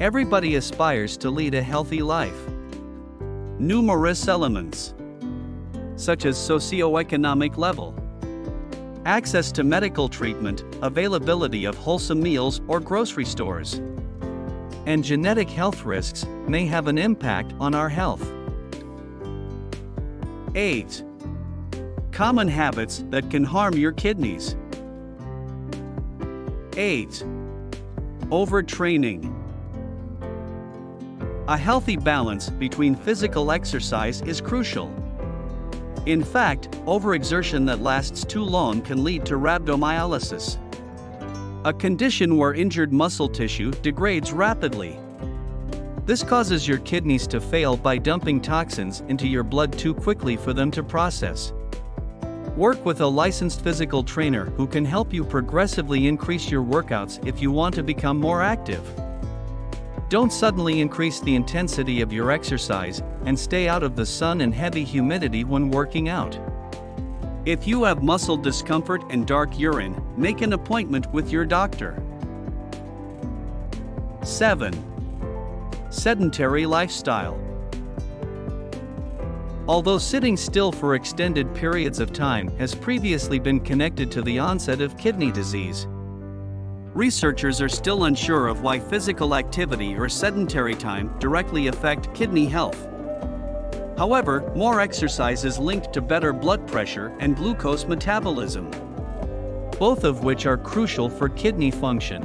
Everybody aspires to lead a healthy life. Numerous elements, such as socioeconomic level, access to medical treatment, availability of wholesome meals or grocery stores, and genetic health risks may have an impact on our health. 8. Common habits that can harm your kidneys. 8. Overtraining. A healthy balance between physical exercise is crucial. In fact, overexertion that lasts too long can lead to rhabdomyolysis, a condition where injured muscle tissue degrades rapidly. This causes your kidneys to fail by dumping toxins into your blood too quickly for them to process. Work with a licensed physical trainer who can help you progressively increase your workouts if you want to become more active. Don't suddenly increase the intensity of your exercise and stay out of the sun and heavy humidity when working out. If you have muscle discomfort and dark urine, make an appointment with your doctor. 7. Sedentary lifestyle. Although sitting still for extended periods of time has previously been connected to the onset of kidney disease, Researchers are still unsure of why physical activity or sedentary time directly affect kidney health. However, more exercise is linked to better blood pressure and glucose metabolism, both of which are crucial for kidney function.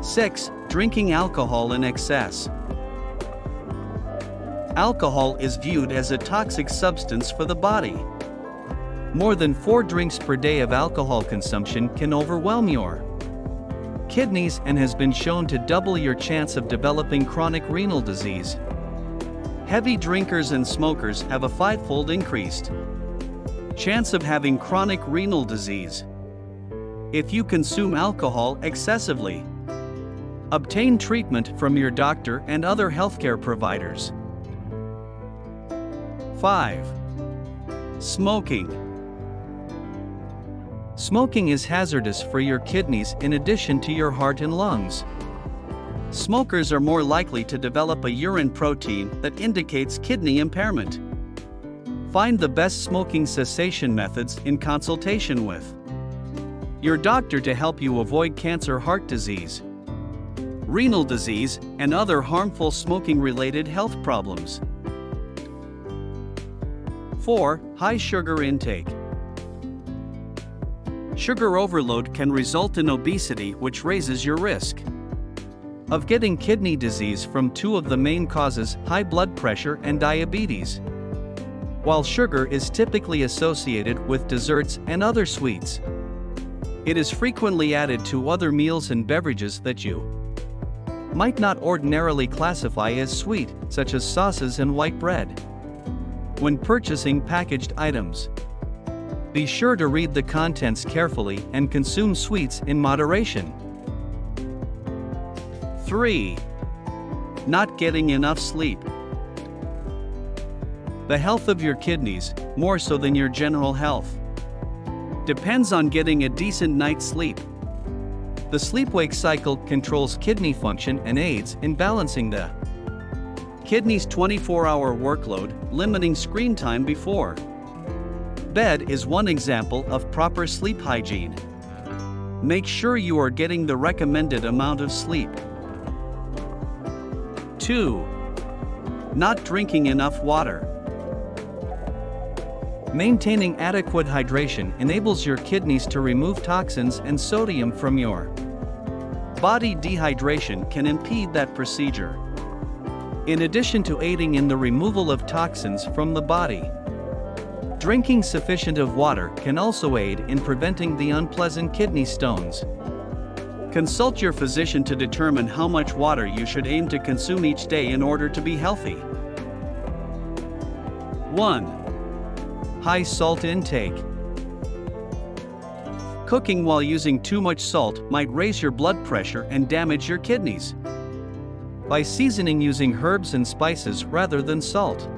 6. Drinking alcohol in excess. Alcohol is viewed as a toxic substance for the body. More than 4 drinks per day of alcohol consumption can overwhelm your kidneys and has been shown to double your chance of developing chronic renal disease. Heavy drinkers and smokers have a fivefold increased chance of having chronic renal disease. If you consume alcohol excessively, obtain treatment from your doctor and other healthcare providers. 5. Smoking. Smoking is hazardous for your kidneys in addition to your heart and lungs. Smokers are more likely to develop a urine protein that indicates kidney impairment. Find the best smoking cessation methods in consultation with your doctor to help you avoid cancer, heart disease, renal disease, and other harmful smoking related health problems. 4. High sugar intake. Sugar overload can result in obesity, which raises your risk of getting kidney disease from two of the main causes high blood pressure and diabetes. While sugar is typically associated with desserts and other sweets, it is frequently added to other meals and beverages that you might not ordinarily classify as sweet, such as sauces and white bread. When purchasing packaged items, be sure to read the contents carefully and consume sweets in moderation. 3. Not getting enough sleep. The health of your kidneys, more so than your general health, depends on getting a decent night's sleep. The sleep wake cycle controls kidney function and aids in balancing the kidney's 24 hour workload, limiting screen time before bed is one example of proper sleep hygiene. Make sure you are getting the recommended amount of sleep. 2. Not drinking enough water. Maintaining adequate hydration enables your kidneys to remove toxins and sodium from your body. Dehydration can impede that procedure. In addition to aiding in the removal of toxins from the body, Drinking sufficient of water can also aid in preventing the unpleasant kidney stones. Consult your physician to determine how much water you should aim to consume each day in order to be healthy. 1. High salt intake. Cooking while using too much salt might raise your blood pressure and damage your kidneys. By seasoning using herbs and spices rather than salt,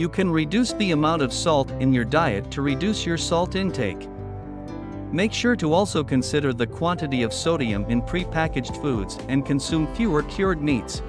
you can reduce the amount of salt in your diet to reduce your salt intake. Make sure to also consider the quantity of sodium in pre-packaged foods and consume fewer cured meats,